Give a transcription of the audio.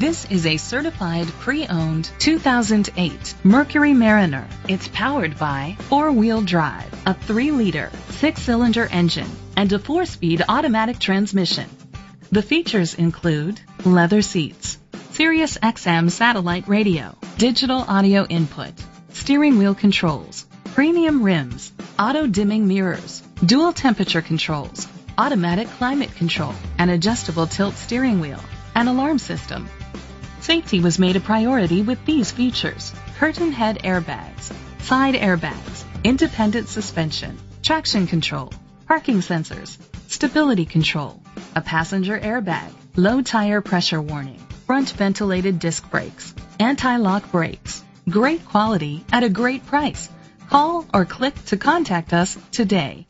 This is a certified pre-owned 2008 Mercury Mariner. It's powered by four-wheel drive, a 3-liter, six-cylinder engine, and a 4-speed automatic transmission. The features include leather seats, Sirius XM satellite radio, digital audio input, steering wheel controls, premium rims, auto dimming mirrors, dual temperature controls, automatic climate control, and adjustable tilt steering wheel, an alarm system. Safety was made a priority with these features. Curtain head airbags, side airbags, independent suspension, traction control, parking sensors, stability control, a passenger airbag, low tire pressure warning, front ventilated disc brakes, anti-lock brakes. Great quality at a great price. Call or click to contact us today.